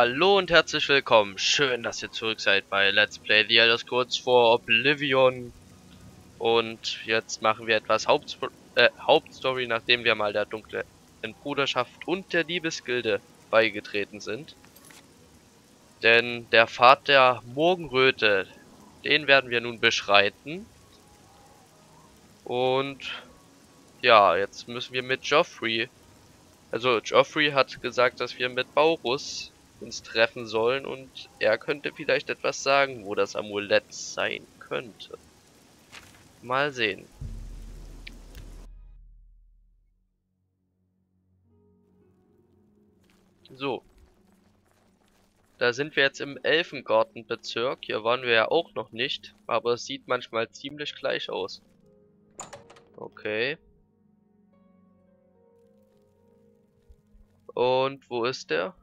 Hallo und herzlich willkommen. Schön, dass ihr zurück seid bei Let's Play The Elder Scrolls 4 Oblivion. Und jetzt machen wir etwas Hauptsp äh, Hauptstory, nachdem wir mal der dunklen Bruderschaft und der Liebesgilde beigetreten sind. Denn der Pfad der Morgenröte, den werden wir nun beschreiten. Und ja, jetzt müssen wir mit Joffrey also Joffrey hat gesagt, dass wir mit Baurus uns treffen sollen und er könnte vielleicht etwas sagen, wo das Amulett sein könnte. Mal sehen. So. Da sind wir jetzt im Elfengartenbezirk. Hier waren wir ja auch noch nicht, aber es sieht manchmal ziemlich gleich aus. Okay. Und wo ist der?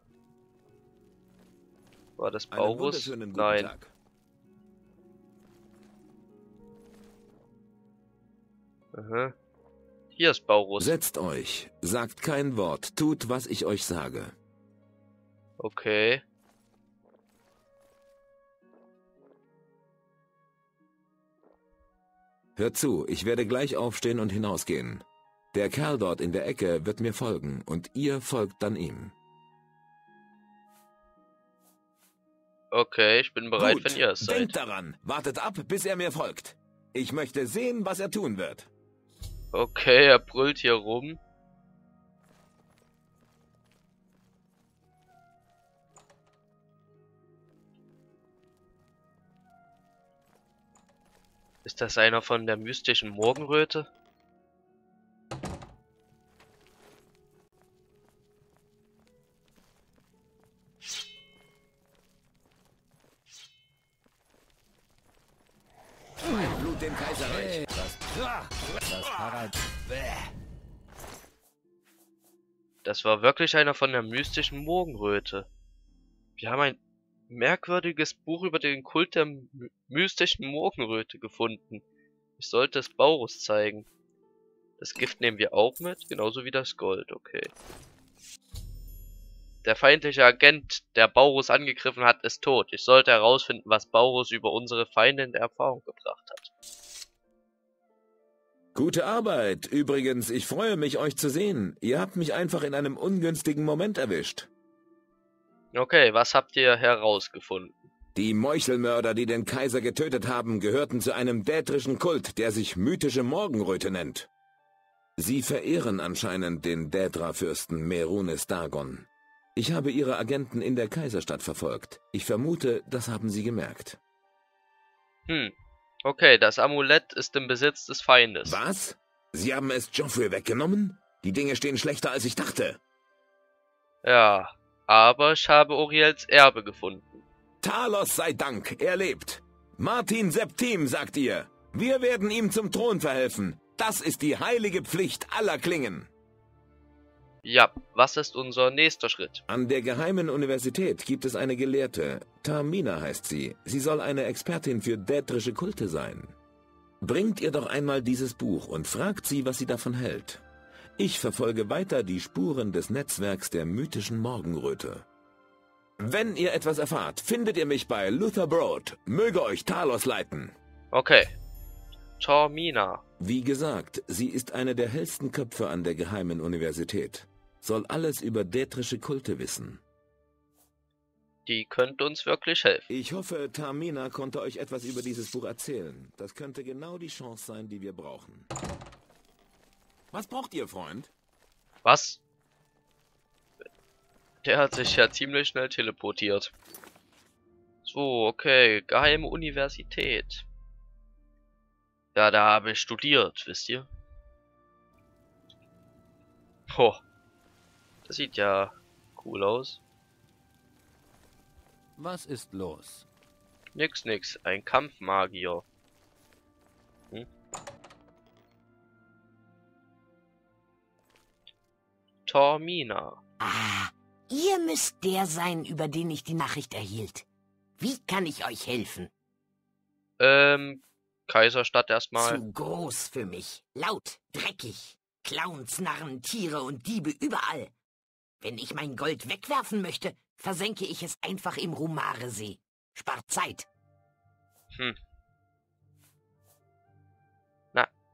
War das Baurus? Nein. Tag. Aha. Hier ist Baurus. Setzt euch, sagt kein Wort, tut, was ich euch sage. Okay. Hört zu, ich werde gleich aufstehen und hinausgehen. Der Kerl dort in der Ecke wird mir folgen und ihr folgt dann ihm. Okay, ich bin bereit, Gut, wenn ihr es seid. Denkt daran, wartet ab, bis er mir folgt. Ich möchte sehen, was er tun wird. Okay, er brüllt hier rum. Ist das einer von der mystischen Morgenröte? Das war wirklich einer von der mystischen Morgenröte. Wir haben ein merkwürdiges Buch über den Kult der mystischen Morgenröte gefunden. Ich sollte es Baurus zeigen. Das Gift nehmen wir auch mit, genauso wie das Gold, okay. Der feindliche Agent, der Baurus angegriffen hat, ist tot. Ich sollte herausfinden, was Baurus über unsere Feinde in Erfahrung gebracht hat. Gute Arbeit. Übrigens, ich freue mich, euch zu sehen. Ihr habt mich einfach in einem ungünstigen Moment erwischt. Okay, was habt ihr herausgefunden? Die Meuchelmörder, die den Kaiser getötet haben, gehörten zu einem dätrischen Kult, der sich mythische Morgenröte nennt. Sie verehren anscheinend den Dädra-Fürsten Merunes Dagon. Ich habe ihre Agenten in der Kaiserstadt verfolgt. Ich vermute, das haben sie gemerkt. Hm. Okay, das Amulett ist im Besitz des Feindes. Was? Sie haben es Joffrey weggenommen? Die Dinge stehen schlechter, als ich dachte. Ja, aber ich habe Oriels Erbe gefunden. Talos sei Dank, er lebt. Martin Septim, sagt ihr. Wir werden ihm zum Thron verhelfen. Das ist die heilige Pflicht aller Klingen. Ja, was ist unser nächster Schritt? An der Geheimen Universität gibt es eine Gelehrte. Tamina heißt sie. Sie soll eine Expertin für dätrische Kulte sein. Bringt ihr doch einmal dieses Buch und fragt sie, was sie davon hält. Ich verfolge weiter die Spuren des Netzwerks der mythischen Morgenröte. Wenn ihr etwas erfahrt, findet ihr mich bei Luther Broad. Möge euch Talos leiten. Okay. Tormina. Wie gesagt, sie ist eine der hellsten Köpfe an der Geheimen Universität soll alles über dätrische Kulte wissen. Die könnte uns wirklich helfen. Ich hoffe, Tamina konnte euch etwas über dieses Buch erzählen. Das könnte genau die Chance sein, die wir brauchen. Was braucht ihr, Freund? Was? Der hat sich ja ziemlich schnell teleportiert. So, okay. Geheime Universität. Ja, da habe ich studiert, wisst ihr? Boah. Das sieht ja cool aus. Was ist los? Nix, nix. Ein Kampfmagier. Hm? Tormina. Ah, ihr müsst der sein, über den ich die Nachricht erhielt. Wie kann ich euch helfen? Ähm, Kaiserstadt erstmal. Zu groß für mich. Laut, dreckig. Clowns, Narren, Tiere und Diebe überall. Wenn ich mein Gold wegwerfen möchte, versenke ich es einfach im Rumare-See. Spart Zeit. Hm.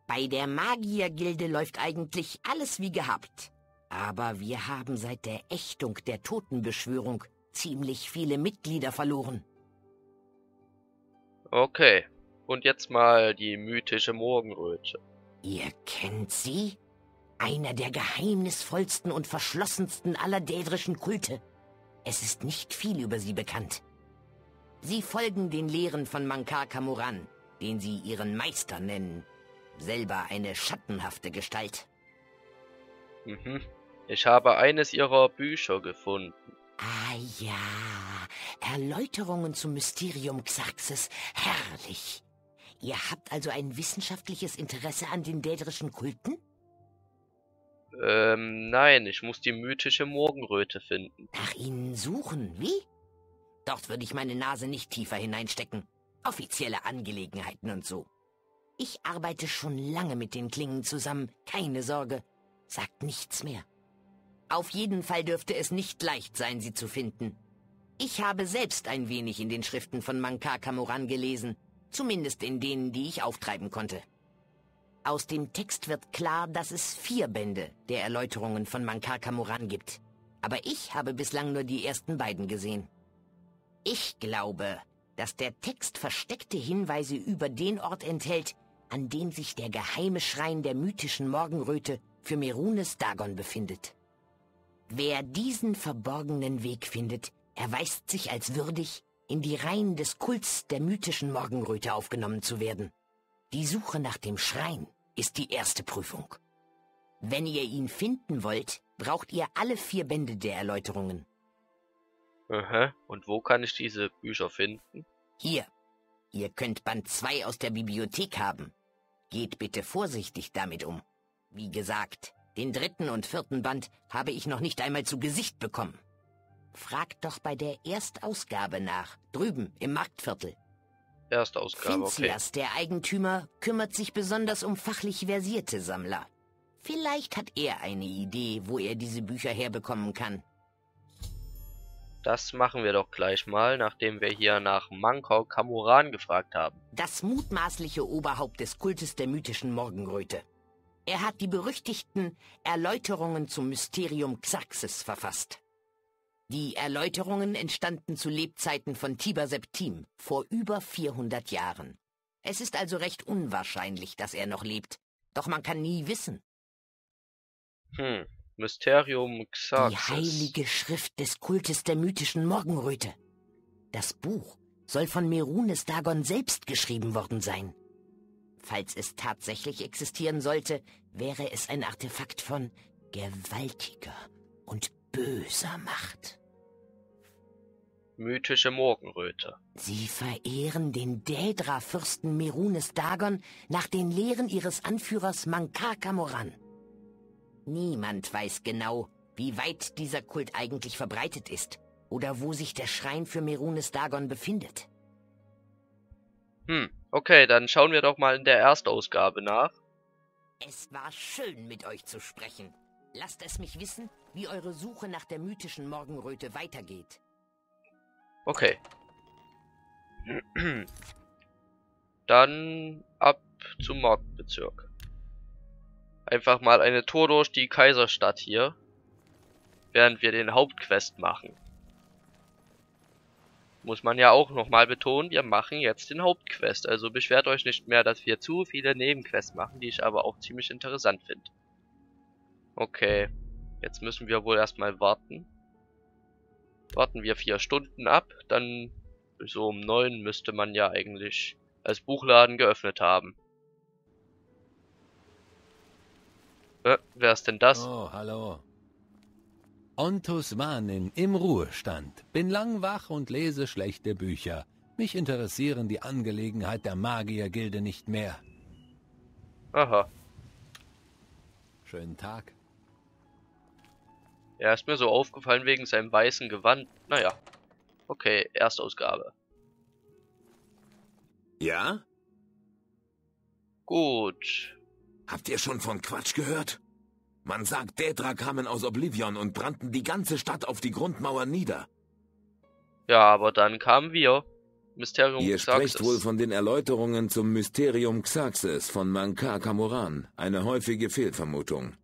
Bei der Magiergilde läuft eigentlich alles wie gehabt. Aber wir haben seit der Ächtung der Totenbeschwörung ziemlich viele Mitglieder verloren. Okay. Und jetzt mal die mythische Morgenröte. Ihr kennt sie? Einer der geheimnisvollsten und verschlossensten aller dädrischen Kulte. Es ist nicht viel über sie bekannt. Sie folgen den Lehren von Mankar Kamuran, den sie ihren Meister nennen selber eine schattenhafte Gestalt. Mhm. Ich habe eines ihrer Bücher gefunden. Ah ja, Erläuterungen zum Mysterium Xarxes, herrlich. Ihr habt also ein wissenschaftliches Interesse an den dädrischen Kulten? Ähm, nein, ich muss die mythische Morgenröte finden. Nach ihnen suchen, wie? Dort würde ich meine Nase nicht tiefer hineinstecken. Offizielle Angelegenheiten und so. Ich arbeite schon lange mit den Klingen zusammen, keine Sorge. Sagt nichts mehr. Auf jeden Fall dürfte es nicht leicht sein, sie zu finden. Ich habe selbst ein wenig in den Schriften von Mankar Kamuran gelesen, zumindest in denen, die ich auftreiben konnte. Aus dem Text wird klar, dass es vier Bände der Erläuterungen von Mankar Kamuran gibt. Aber ich habe bislang nur die ersten beiden gesehen. Ich glaube, dass der Text versteckte Hinweise über den Ort enthält, an dem sich der geheime Schrein der mythischen Morgenröte für Merunes Dagon befindet. Wer diesen verborgenen Weg findet, erweist sich als würdig, in die Reihen des Kults der mythischen Morgenröte aufgenommen zu werden. Die Suche nach dem Schrein ist die erste Prüfung. Wenn ihr ihn finden wollt, braucht ihr alle vier Bände der Erläuterungen. Aha, und wo kann ich diese Bücher finden? Hier. Ihr könnt Band 2 aus der Bibliothek haben. Geht bitte vorsichtig damit um. Wie gesagt, den dritten und vierten Band habe ich noch nicht einmal zu Gesicht bekommen. Fragt doch bei der Erstausgabe nach, drüben im Marktviertel. Erstausgabe, okay. Finzias, der Eigentümer, kümmert sich besonders um fachlich versierte Sammler. Vielleicht hat er eine Idee, wo er diese Bücher herbekommen kann. Das machen wir doch gleich mal, nachdem wir hier nach Mankau Kamuran gefragt haben. Das mutmaßliche Oberhaupt des Kultes der mythischen Morgenröte. Er hat die berüchtigten Erläuterungen zum Mysterium Xarxes verfasst. Die Erläuterungen entstanden zu Lebzeiten von Tiber Septim vor über 400 Jahren. Es ist also recht unwahrscheinlich, dass er noch lebt. Doch man kann nie wissen. Hm, Mysterium Xarxes. Die heilige Schrift des Kultes der mythischen Morgenröte. Das Buch soll von Merunes Dagon selbst geschrieben worden sein. Falls es tatsächlich existieren sollte, wäre es ein Artefakt von gewaltiger und böser Macht. Mythische Morgenröte. Sie verehren den Dädra-Fürsten Merunes Dagon nach den Lehren ihres Anführers Mankar Moran. Niemand weiß genau, wie weit dieser Kult eigentlich verbreitet ist oder wo sich der Schrein für Merunes Dagon befindet. Hm, okay, dann schauen wir doch mal in der Erstausgabe nach. Es war schön, mit euch zu sprechen. Lasst es mich wissen, wie eure Suche nach der mythischen Morgenröte weitergeht. Okay. Dann ab zum Marktbezirk. Einfach mal eine Tour durch die Kaiserstadt hier. Während wir den Hauptquest machen. Muss man ja auch nochmal betonen, wir machen jetzt den Hauptquest. Also beschwert euch nicht mehr, dass wir zu viele Nebenquests machen, die ich aber auch ziemlich interessant finde. Okay. Jetzt müssen wir wohl erstmal warten. Warten wir vier Stunden ab, dann so um neun müsste man ja eigentlich als Buchladen geöffnet haben. Äh, wer ist denn das? Oh, hallo. Ontus Manin im Ruhestand. Bin lang wach und lese schlechte Bücher. Mich interessieren die Angelegenheit der Magiergilde nicht mehr. Aha. Schönen Tag. Er ist mir so aufgefallen wegen seinem weißen Gewand. Naja. Okay, Erstausgabe. Ja? Gut. Habt ihr schon von Quatsch gehört? Man sagt, Dädra kamen aus Oblivion und brannten die ganze Stadt auf die Grundmauer nieder. Ja, aber dann kamen wir. Mysterium Ihr Xaxis. sprecht wohl von den Erläuterungen zum Mysterium Xaxis von Mankar Kamoran, eine häufige Fehlvermutung.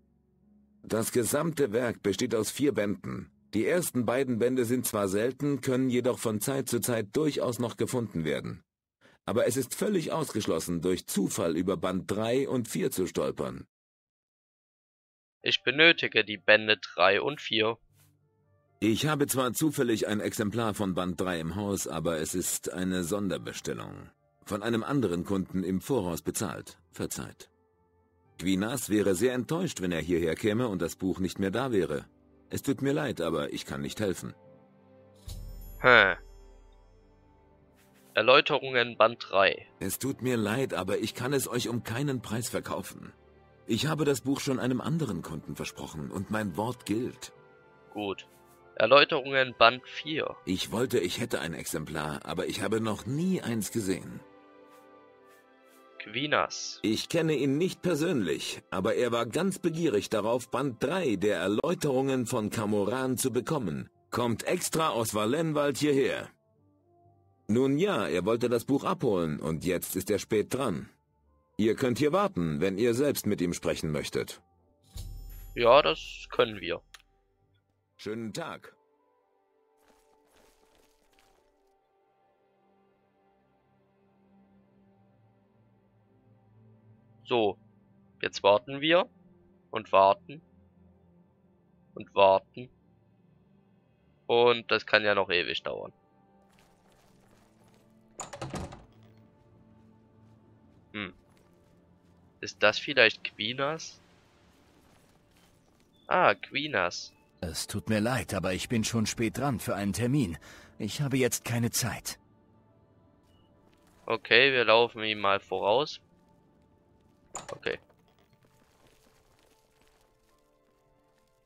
Das gesamte Werk besteht aus vier Bänden. Die ersten beiden Bände sind zwar selten, können jedoch von Zeit zu Zeit durchaus noch gefunden werden. Aber es ist völlig ausgeschlossen, durch Zufall über Band 3 und 4 zu stolpern. Ich benötige die Bände 3 und 4. Ich habe zwar zufällig ein Exemplar von Band 3 im Haus, aber es ist eine Sonderbestellung. Von einem anderen Kunden im Voraus bezahlt. Verzeiht. Quinas wäre sehr enttäuscht, wenn er hierher käme und das Buch nicht mehr da wäre. Es tut mir leid, aber ich kann nicht helfen. Hm. Erläuterungen Band 3. Es tut mir leid, aber ich kann es euch um keinen Preis verkaufen. Ich habe das Buch schon einem anderen Kunden versprochen und mein Wort gilt. Gut. Erläuterungen Band 4. Ich wollte, ich hätte ein Exemplar, aber ich habe noch nie eins gesehen. Quinas. Ich kenne ihn nicht persönlich, aber er war ganz begierig darauf, Band 3 der Erläuterungen von Kamoran zu bekommen. Kommt extra aus Valenwald hierher. Nun ja, er wollte das Buch abholen und jetzt ist er spät dran. Ihr könnt hier warten, wenn ihr selbst mit ihm sprechen möchtet. Ja, das können wir. Schönen Tag. So. Jetzt warten wir. Und warten. Und warten. Und das kann ja noch ewig dauern. Hm. Ist das vielleicht Quinas? Ah, Quinas. Es tut mir leid, aber ich bin schon spät dran für einen Termin. Ich habe jetzt keine Zeit. Okay, wir laufen ihm mal voraus. Okay.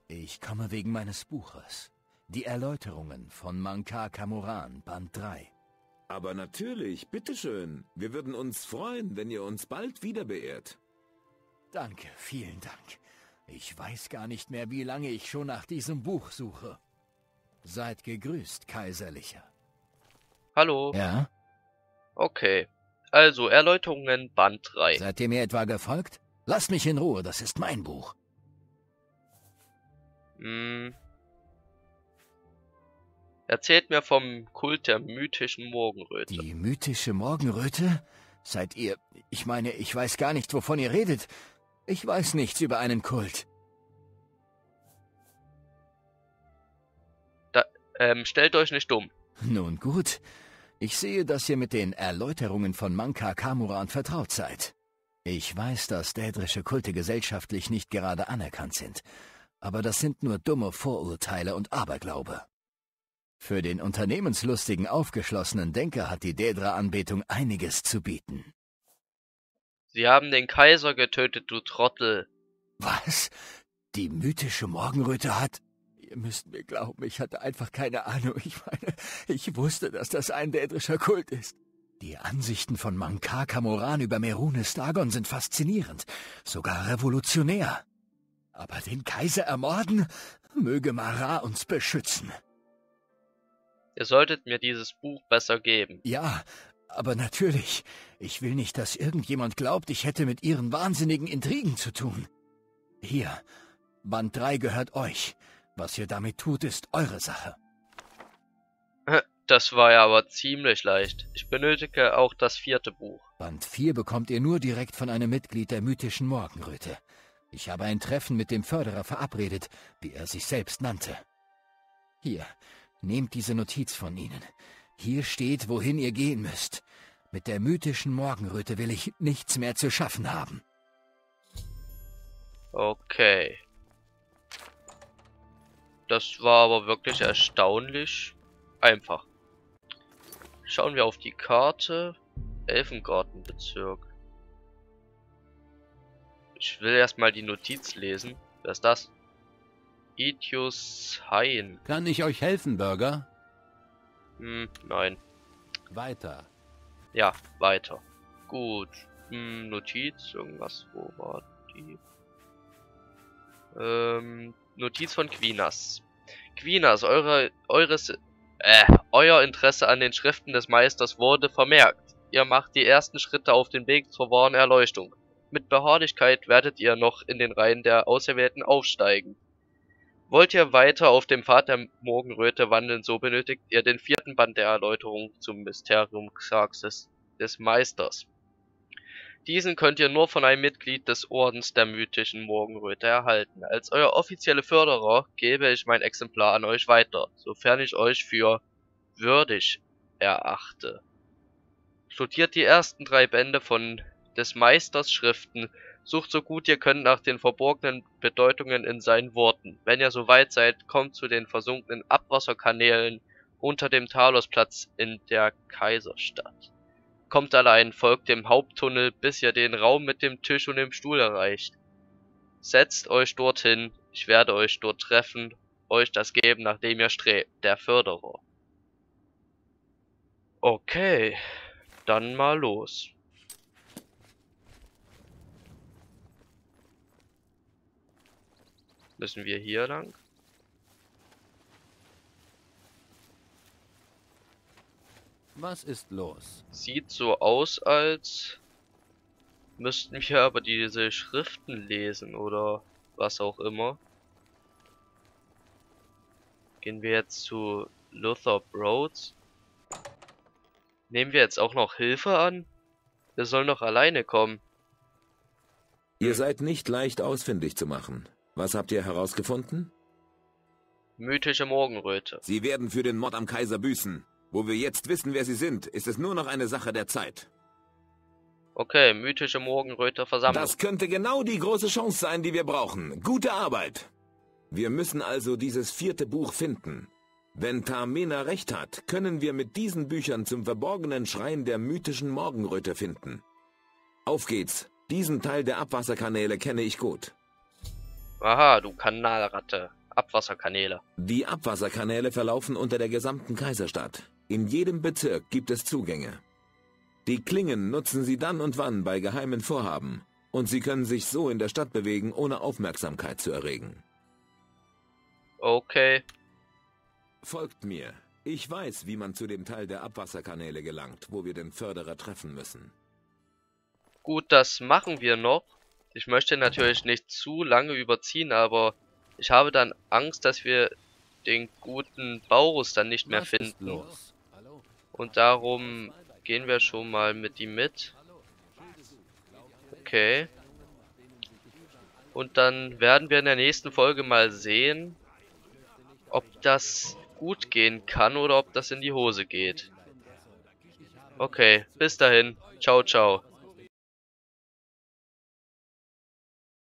Ich komme wegen meines Buches. Die Erläuterungen von Mankar Kamoran, Band 3. Aber natürlich, bitteschön. Wir würden uns freuen, wenn ihr uns bald wieder beehrt. Danke, vielen Dank. Ich weiß gar nicht mehr, wie lange ich schon nach diesem Buch suche. Seid gegrüßt, Kaiserlicher. Hallo. Ja? Okay. Also, Erläuterungen Band 3. Seid ihr mir etwa gefolgt? Lasst mich in Ruhe, das ist mein Buch. Hm. Erzählt mir vom Kult der mythischen Morgenröte. Die mythische Morgenröte? Seid ihr... Ich meine, ich weiß gar nicht, wovon ihr redet. Ich weiß nichts über einen Kult. Ähm, stellt euch nicht dumm. Nun gut. Ich sehe, dass ihr mit den Erläuterungen von Manka Kamuran vertraut seid. Ich weiß, dass dädrische Kulte gesellschaftlich nicht gerade anerkannt sind. Aber das sind nur dumme Vorurteile und Aberglaube. Für den unternehmenslustigen, aufgeschlossenen Denker hat die Dädra-Anbetung einiges zu bieten. Sie haben den Kaiser getötet, du Trottel. Was? Die mythische Morgenröte hat... Ihr müsst mir glauben, ich hatte einfach keine Ahnung. Ich meine, ich wusste, dass das ein dädrischer Kult ist. Die Ansichten von Mankar Kamoran über Merunes Dagon sind faszinierend, sogar revolutionär. Aber den Kaiser ermorden? Möge Mara uns beschützen. Ihr solltet mir dieses Buch besser geben. Ja, aber natürlich. Ich will nicht, dass irgendjemand glaubt, ich hätte mit ihren wahnsinnigen Intrigen zu tun. Hier, Band 3 gehört euch. Was ihr damit tut, ist eure Sache. Das war ja aber ziemlich leicht. Ich benötige auch das vierte Buch. Band 4 bekommt ihr nur direkt von einem Mitglied der mythischen Morgenröte. Ich habe ein Treffen mit dem Förderer verabredet, wie er sich selbst nannte. Hier, nehmt diese Notiz von Ihnen. Hier steht, wohin ihr gehen müsst. Mit der mythischen Morgenröte will ich nichts mehr zu schaffen haben. Okay. Das war aber wirklich erstaunlich einfach. Schauen wir auf die Karte. Elfengartenbezirk. Ich will erstmal die Notiz lesen. Wer ist das? Itius Hain. Kann ich euch helfen, Bürger? Hm, nein. Weiter. Ja, weiter. Gut. Hm, Notiz, irgendwas, wo war die? Ähm, Notiz von Quinas. Quinas, eure, eures Äh, euer Interesse an den Schriften des Meisters wurde vermerkt. Ihr macht die ersten Schritte auf den Weg zur wahren Erleuchtung. Mit Beharrlichkeit werdet ihr noch in den Reihen der Auserwählten aufsteigen. Wollt ihr weiter auf dem Pfad der Morgenröte wandeln, so benötigt ihr den vierten Band der Erläuterung zum Mysterium Xarxes des Meisters. Diesen könnt ihr nur von einem Mitglied des Ordens der mythischen Morgenröte erhalten. Als euer offizielle Förderer gebe ich mein Exemplar an euch weiter, sofern ich euch für würdig erachte. Studiert die ersten drei Bände von des Meisters Schriften, sucht so gut ihr könnt nach den verborgenen Bedeutungen in seinen Worten. Wenn ihr soweit seid, kommt zu den versunkenen Abwasserkanälen unter dem Talosplatz in der Kaiserstadt. Kommt allein, folgt dem Haupttunnel, bis ihr den Raum mit dem Tisch und dem Stuhl erreicht. Setzt euch dorthin, ich werde euch dort treffen, euch das geben, nachdem ihr strebt, der Förderer. Okay, dann mal los. Müssen wir hier lang? Was ist los? Sieht so aus, als müssten wir aber diese Schriften lesen oder was auch immer. Gehen wir jetzt zu Luther Rhodes. Nehmen wir jetzt auch noch Hilfe an? Wir sollen doch alleine kommen. Ihr seid nicht leicht ausfindig zu machen. Was habt ihr herausgefunden? Mythische Morgenröte. Sie werden für den Mord am Kaiser büßen. Wo wir jetzt wissen, wer sie sind, ist es nur noch eine Sache der Zeit. Okay, mythische Morgenröte Versammlung. Das könnte genau die große Chance sein, die wir brauchen. Gute Arbeit. Wir müssen also dieses vierte Buch finden. Wenn Tamena recht hat, können wir mit diesen Büchern zum verborgenen Schrein der mythischen Morgenröte finden. Auf geht's. Diesen Teil der Abwasserkanäle kenne ich gut. Aha, du Kanalratte. Abwasserkanäle. Die Abwasserkanäle verlaufen unter der gesamten Kaiserstadt. In jedem Bezirk gibt es Zugänge. Die Klingen nutzen sie dann und wann bei geheimen Vorhaben. Und sie können sich so in der Stadt bewegen, ohne Aufmerksamkeit zu erregen. Okay. Folgt mir. Ich weiß, wie man zu dem Teil der Abwasserkanäle gelangt, wo wir den Förderer treffen müssen. Gut, das machen wir noch. Ich möchte natürlich nicht zu lange überziehen, aber ich habe dann Angst, dass wir den guten Baurus dann nicht mehr finden. Und darum gehen wir schon mal mit ihm mit. Okay. Und dann werden wir in der nächsten Folge mal sehen, ob das gut gehen kann oder ob das in die Hose geht. Okay, bis dahin. Ciao, ciao.